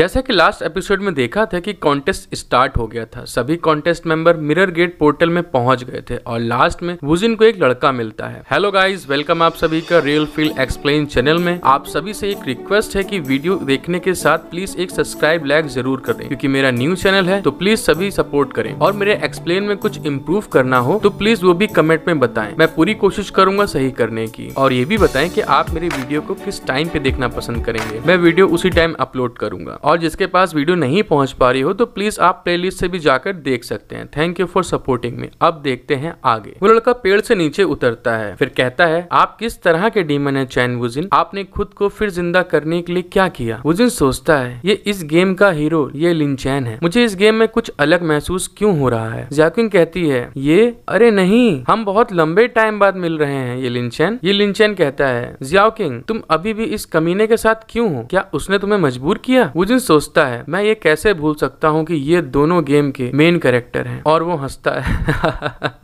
जैसा कि last episode में देखा था कि कॉन्टेस्ट स्टार्ट हो गया था। सभी contest member mirror gate portal में पहुँच गए थे और लास्ट में वुजिन को एक लड़का मिलता है। हेलो गाइस वेलकम आप सभी का रियल फील एक्सप्लेन चैनल में। आप सभी से एक रिक्वेस्ट है कि वीडियो देखने के साथ प्लीज़ एक सब्सक्राइब लाइक ज़रूर करें। क्योंकि मेरा न्यू चैनल है तो प्लीज़ सभी सपोर्ट करें। और मेरे एक्सप्लेन में कुछ इम्प्रूव करना हो तो प्लीज़ वो भी कमेंट में बताएँ। मैं पूरी कोशिश करूँगा सही करने की। और ये भी बताएँ कि आप मेरे वीडियो को किस टाइम पे देखना पसंद करेंगे। मैं वीडियो उसी टाइम अपलोड करूँगा। और जिसके पास वीडियो नहीं पहुँच पा रही हो तो प्लीज़ आप प्लेलिस्ट से भी जाकर देख सकते हैं। Thank you for supporting me अब देखते हैं आगे। वो लड़का पेड़ से नीचे उतरता है। फिर कहता है, आप किस तरह के डीमन है, चैन वुजिन आपने खुद को फिर ज़िंदा करने के लिए क्या किया? वुजिन सोचता है, ये इस गेम का हीरो ये लिंचैन है। मुझे इस गेम में कुछ अलग महसूस क्यों हो रहा है? जैकिंग कहती है, ये? अरे नहीं, हम बहुत लंबे टाइम बाद मिल रहे हैं, ये लिंचैन ये लिंचैन कहता है जियाओकिंग तुम अभी भी इस कमीने के साथ क्यों हो? क्या उसने तुम्हें मजबूर किया? वुजिन सोचता है, मैं ये कैसे भूल सकता हूँ कि ये दोनों गेम के मेन कैरेक्टर हैं और वो हंसता है।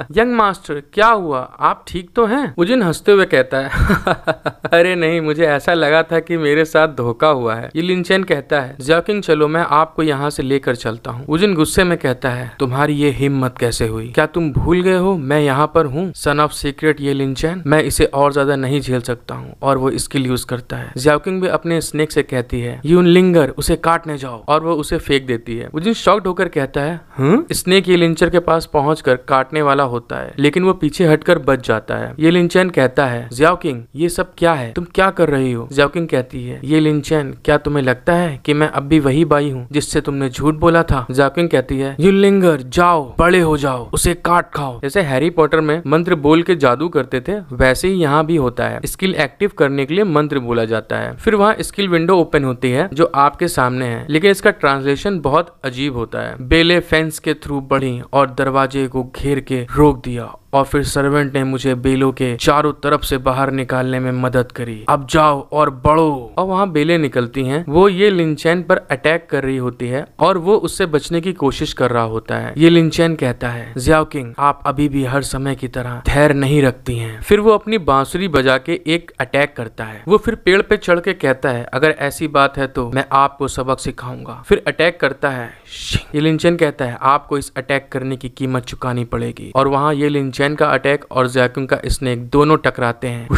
यंग मास्टर क्या हुआ? आप ठीक तो हैं? वुजिन हँसते हुए कहता है। अरे नहीं, मुझे ऐसा लगा था कि मेरे साथ धोखा हुआ है। ये लिंचैन कहता है जैकिंग चलो, मैं आपको यहाँ से लेकर चलता हूँ। वुजिन गुस्से में कहता है, तुम्हारी ये हिम्मत कैसे हुई? क्या तुम भूल गए हो? मैं यहाँ पर हूँ। सन ऑफ़ सीक्रेट ये लिंचैन मैं इसे और ज़्यादा नहीं झेल सकता हूँ। और वो स्किल यूज़ करता है। जैकिंग भी अपने स्नेक से कहती है यून लिंगर उसे काटने जाओ और वो उसे फेंक देती है। मुझे शॉक्ड होकर कहता है हम्म? स्नेक ये लिंचर के पास पहुंचकर काटने वाला होता है, लेकिन वो पीछे हटकर बच जाता है। ये लिंचन कहता है जियाओकिंग ये सब क्या है? तुम क्या कर रही हो? जियाओकिंग कहती है, ये लिंचन, क्या तुम्हें लगता है कि मैं अब भी वही बाई हूँ जिससे तुमने झूठ बोला था? जियाओकिंग कहती है, यू लिंगर, जाओ, बड़े हो जाओ, उसे काट खाओ। जैसे हैरी पॉटर में मंत्र बोल के जादू करते थे, वैसे ही यहाँ भी होता है। स्किल एक्टिव करने के लिए मंत्र बोला जाता है। फिर वहाँ स्किल विंडो ओपन होती है, जो आपके सामने है। लेकिन इसका ट्रांसलेशन बहुत अजीब होता है। बेले फेंस के थ्रू बढ़ी और दरवाजे को घेर के रोक दिया और फिर सर्वेंट ने मुझे बेलों के चारों तरफ़ से बाहर निकालने में मदद करी। अब जाओ और बढ़ो। और वहाँ बेले निकलती हैं। वो ये लिंचैन पर अटैक कर रही होती है और वो उससे बचने की कोशिश कर रहा होता है। ये लिंचैन कहता है, जियाओ किंग, आप अभी भी हर समय की तरह धैर्य नहीं रखती हैं। फिर वो अपनी बांसुरी बजा के एक अटैक करता है। वो फिर पेड़ पे चढ़ के कहता है, अगर ऐसी बात है तो मैं आपको सबक सिखाऊँगा। फिर अटैक करता है ये लिंचन कहता है, आपको इस अटैक करने की कीमत चुकानी पड़ेगी। और वहाँ ये लिंचन का अटैक और जैकुन का स्नेक दोनों टकराते हैं।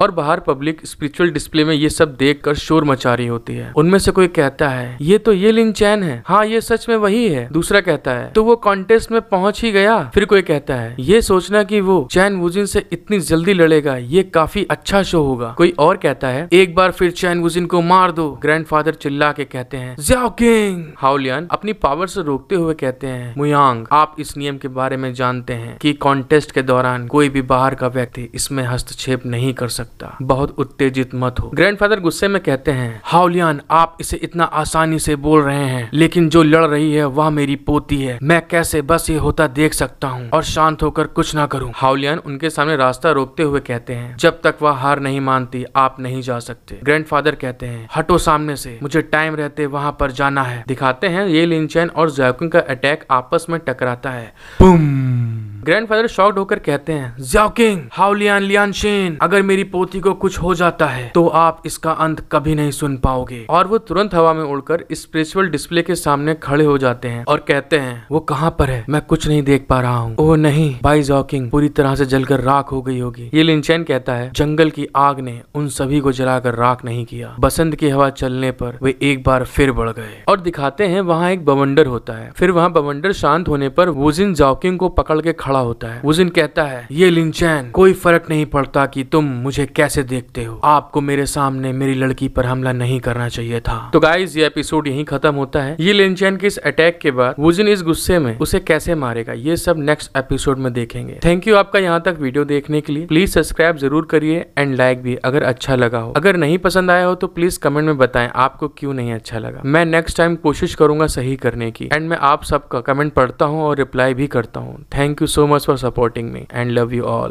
और बाहर पब्लिक स्पिरिचुअल डिस्प्ले में ये सब देखकर शोर मचा रही होती है। उनमें से कोई कहता है, ये तो ये लिन चैन है। हाँ ये सच में वही है। दूसरा कहता है तो वो कॉन्टेस्ट में पहुँच ही गया? फिर कोई कहता है, ये सोचना की वो चैन वुजिन से इतनी जल्दी लड़ेगा, ये काफ़ी अच्छा शो होगा। कोई और कहता है, एक बार फिर चैन वुजिन को मार दो। ग्रैंडफादर चिल्ला के कहते हैं जियाओ किंग हाउलियन अपनी पावर से रोकते हुए कहते हैं, मुयांग, आप इस नियम के बारे में जानते हैं कि कॉन्टेस्ट के दौरान कोई भी बाहर का व्यक्ति इसमें हस्तक्षेप नहीं कर सकता। बहुत उत्तेजित मत हो। ग्रैंडफादर गुस्से में कहते हैं हाउलियान आप इसे इतना आसानी से बोल रहे हैं, लेकिन जो लड़ रही है वह मेरी पोती है। मैं कैसे बस ये होता देख सकता हूँ और शांत होकर कुछ ना करूँ। हाउलियान उनके सामने रास्ता रोकते हुए कहते हैं, जब तक वह हार नहीं मानती, आप नहीं जा सकते। ग्रैंडफादर कहते हैं, हटो सामने से, मुझे टाइम रहते वहाँ पर जाना है। दिखाते हैं, ये लिंचैन और जैकुन का अटैक आपस में टकराता है। बुम ग्रैंडफादर शॉक्ड होकर कहते हैं जाओकिंग हाउलियान लियान शेन, अगर मेरी पोती को कुछ हो जाता है तो आप इसका अंत कभी नहीं सुन पाओगे और वो तुरंत हवा में उड़कर स्पिरिचुअल डिस्प्ले के सामने खड़े हो जाते हैं और कहते हैं, वो कहाँ पर है? मैं कुछ नहीं देख पा रहा हूँ। ओह नहीं, बाई जॉकिंग पूरी तरह से जलकर राख हो गई होगी। ये लिंचैन कहता है, जंगल की आग ने उन सभी को जलाकर राख नहीं किया। बसंत की हवा चलने पर वे एक बार फिर बढ़ गए और दिखाते हैं वहाँ एक बवंडर होता है। फिर वहाँ बवंडर शांत होने पर वोजिन जॉकिंग को पकड़ के खड़ा खड़ा होता है। उजिन कहता है, ये लिंचैन कोई फ़र्क नहीं पड़ता कि तुम मुझे कैसे देखते हो। आपको मेरे सामने मेरी लड़की पर हमला नहीं करना चाहिए था। तो गाइज़ ये एपिसोड यही खत्म होता है। ये लिंचैन के इस अटैक के बाद वुजिन इस गुस्से में उसे कैसे मारेगा, ये सब नेक्स्ट एपिसोड में देखेंगे। थैंक यू आपका यहाँ तक वीडियो देखने के लिए। प्लीज़ सब्सक्राइब ज़रूर करिए एंड लाइक भी अगर अच्छा लगा हो। अगर नहीं पसंद आया हो तो प्लीज़ कमेंट में बताएँ, आपको क्यों नहीं अच्छा लगा। मैं नेक्स्ट टाइम कोशिश करूँगा सही करने की। एंड मैं आप सबका कमेंट पढ़ता हूँ और रिप्लाई भी करता हूँ। Thank you so much much for supporting me and love you all.